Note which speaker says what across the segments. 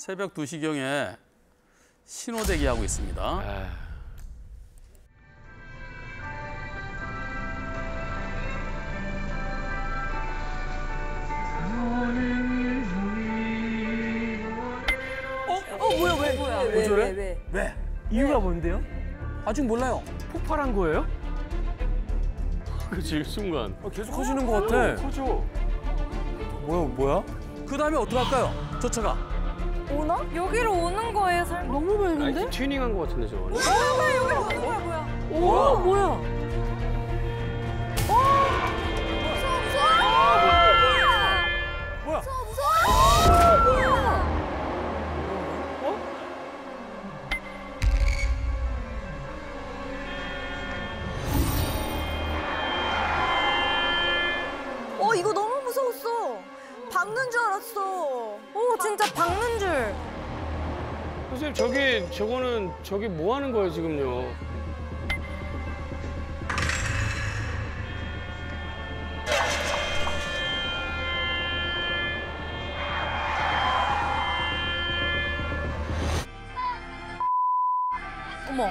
Speaker 1: 새벽 2시경에 신호 대기 하고 있습니다.
Speaker 2: 아,
Speaker 3: 어 뭐야 왜 뭐야 왜
Speaker 4: 저래?
Speaker 3: 왜, 왜?
Speaker 4: 왜? 이유가 뭔데요?
Speaker 1: 아직 몰라요.
Speaker 2: 폭발한 거예요? 그치 순간.
Speaker 4: 아, 계속 하시는 것 같아.
Speaker 2: 그죠.
Speaker 4: 뭐야, 뭐야?
Speaker 1: 그 다음에 어떡할까요? 저 차가.
Speaker 3: 오나? 여기로 오는 거예요 설마? 너무 밝은데?
Speaker 2: 튜닝한 거 같은데 저거.
Speaker 3: 설마 여기로 오는 거야 뭐야?
Speaker 4: 뭐야?
Speaker 3: 오 뭐야? 오 진짜 박는 줄.
Speaker 2: 선생님 저기 저거는 저기 뭐 하는 거예요 지금요?
Speaker 3: 어머.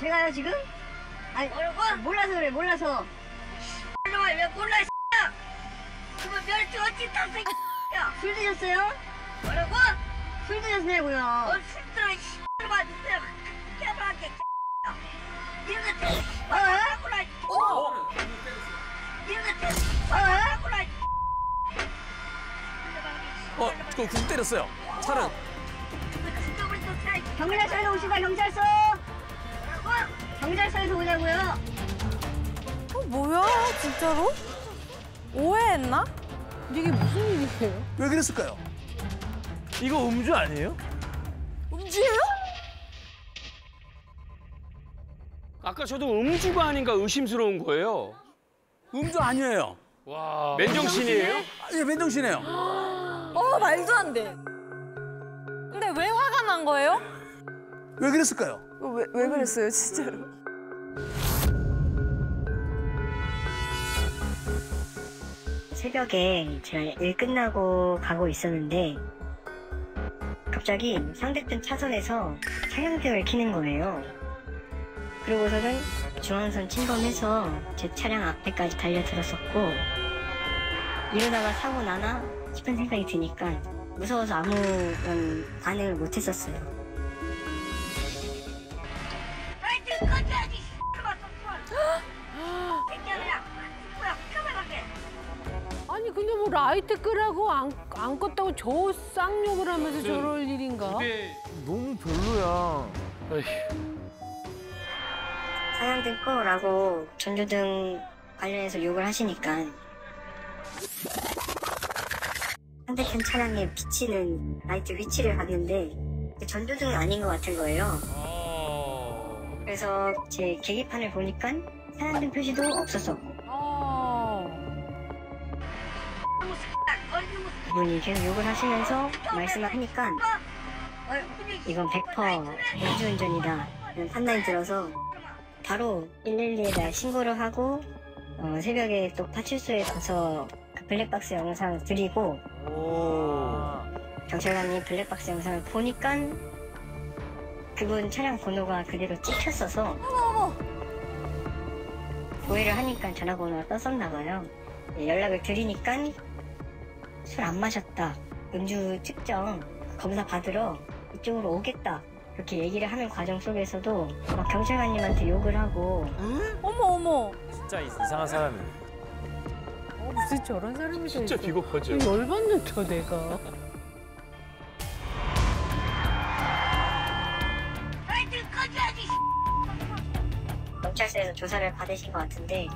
Speaker 5: 제가요 지금? 아니? 몰라서 그래 몰라서 몰라 어찌 땄어 X야 술 드셨어요? 뭐라고? 술 드셨냐고요 어 술 들어 깨발하게 때 어? 하구나 어? 어? 하구나
Speaker 1: 어, 그궁 때렸어요. 차는.
Speaker 5: 경찰서에서 오시다 경찰서 경찰서에서 오자고요
Speaker 3: 어 뭐야 진짜로? 오해했나? 이게 무슨 일이에요?
Speaker 1: 왜 그랬을까요?
Speaker 4: 이거 음주 아니에요?
Speaker 3: 음주예요?
Speaker 2: 아까 저도 음주가 아닌가 의심스러운 거예요.
Speaker 1: 음주 아니에요.
Speaker 2: 와. 맨정신이에요?
Speaker 1: 아, 예, 맨정신이에요.
Speaker 3: 어 말도 안 돼. 근데 왜 화가 난 거예요?
Speaker 1: 왜 그랬을까요?
Speaker 3: 왜, 왜 그랬어요 진짜로?
Speaker 5: 새벽에 제가 일 끝나고 가고 있었는데 갑자기 상대편 차선에서 차량등을 켜는 거예요. 그러고서는 중앙선 침범해서 제 차량 앞에까지 달려들었었고 이러다가 사고 나나 싶은 생각이 드니까 무서워서 아무런 반응을 못했었어요.
Speaker 6: 근데 뭐 라이트 끄라고 안, 안 껐다고 저 쌍욕을 하면서 저럴 일인가?
Speaker 2: 근데
Speaker 4: 너무 별로야.
Speaker 5: 사양등 꺼라고 전조등 관련해서 욕을 하시니까 상대편 차량에 비치는 라이트 위치를 봤는데 전조등이 아닌 것 같은 거예요.
Speaker 2: 어...
Speaker 5: 그래서 제 계기판을 보니까 사양등 표시도 없었었고 그분이 계속 욕을 하시면서 말씀을 하니까 이건 100% 음주운전이다 이런 판단이 들어서 바로 112에다 신고를 하고 어, 새벽에 또 파출소에 가서 그 블랙박스 영상 드리고
Speaker 4: 오.
Speaker 5: 경찰관이 블랙박스 영상을 보니까 그분 차량 번호가 그대로 찍혔어서 오해를 하니까 전화번호가 떴었나 봐요. 예, 연락을 드리니까 술 안 마셨다. 음주 측정 검사 받으러 이쪽으로 오겠다. 이렇게 얘기를 하는 과정 속에서도 막 경찰관님한테 욕을 하고
Speaker 3: 어머 어머.
Speaker 4: 진짜 이상한 사람이네.
Speaker 6: 어, 무슨 저런 사람이 다
Speaker 2: 진짜
Speaker 6: 있어.
Speaker 2: 비겁하죠.
Speaker 6: 열받는다 내가.
Speaker 5: 경찰서에서 조사를 받으신 것 같은데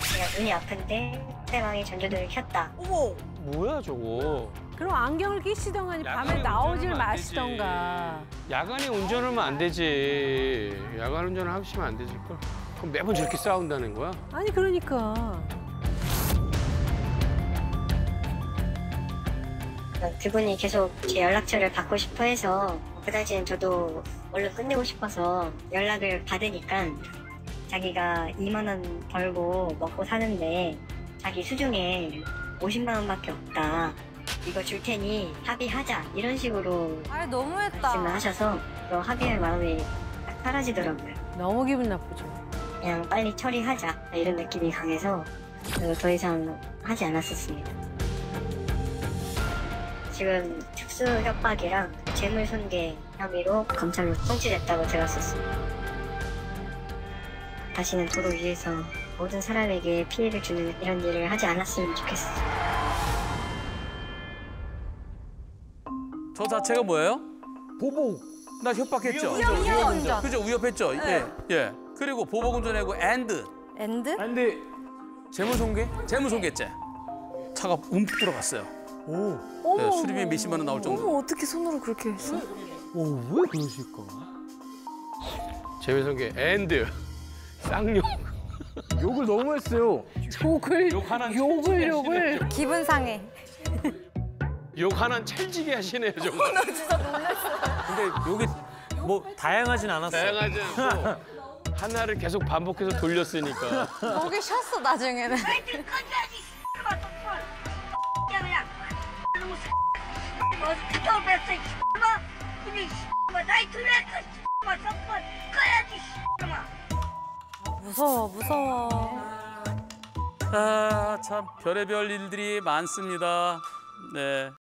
Speaker 5: 제가 눈이 아픈데 상대방이 전조등을 켰다.
Speaker 3: 어머.
Speaker 2: 뭐야 저거?
Speaker 6: 그럼 안경을 끼시던가 밤에 나오질. 마시던가.
Speaker 2: 야간에 운전하면 안 되지. 야간 운전을 하시면 안 되지. 그럼 그럼 매번 저렇게 싸운다는 거야?
Speaker 6: 아니 그러니까.
Speaker 5: 그분이 계속 제 연락처를 받고 싶어 해서 그 당시엔 저도 얼른 끝내고 싶어서 연락을 받으니까 자기가 2만 원 벌고 먹고 사는데 자기 수중에 50만 원 밖에 없다. 이거 줄 테니 합의하자 이런 식으로
Speaker 3: 아 너무했다.
Speaker 5: 말씀을 하셔서 그 합의할 마음이 딱 사라지더라고요.
Speaker 6: 너무 기분 나쁘죠.
Speaker 5: 그냥 빨리 처리하자 이런 느낌이 강해서 더 이상 하지 않았었습니다. 지금 특수 협박이랑 재물 손괴 혐의로 검찰로 송치됐다고 들었었습니다. 다시는 도로 위에서 모든 사람에게 피해를 주는 이런 일을 하지 않았으면 좋겠어요.
Speaker 1: 저 자체가 뭐예요?
Speaker 4: 보복.
Speaker 1: 나 협박했죠.
Speaker 3: 위험 운전.
Speaker 1: 그죠? 위협했죠. 예. 예. 그리고 보복 운전 하고
Speaker 3: and and?
Speaker 4: 아, 근데
Speaker 1: 재물손괴? 재물손괴죄. 차가 움푹 들어갔어요.
Speaker 4: 오.
Speaker 1: 네, 수리비 몇십만 원 나올 정도.
Speaker 3: 어머 어떻게 손으로 그렇게 했어?
Speaker 4: 오, 왜 그러실까?
Speaker 2: 재물손괴 and 쌍욕.
Speaker 4: 욕을 너무 했어요.
Speaker 6: 욕을
Speaker 2: 욕 하나
Speaker 6: 욕을 욕을.
Speaker 3: 기분 상해.
Speaker 2: 욕 하나 찰지게 하시네요 정말.
Speaker 4: 근데 욕이 뭐 다양하진 않았어요.
Speaker 2: 다양하지 않고 하나를 계속 반복해서 돌렸으니까.
Speaker 3: 목이 쉬었어 나중에는.
Speaker 5: 라이트 꺼
Speaker 3: 무서워 무서워.
Speaker 1: 아, 참 별의별 일들이 많습니다. 네.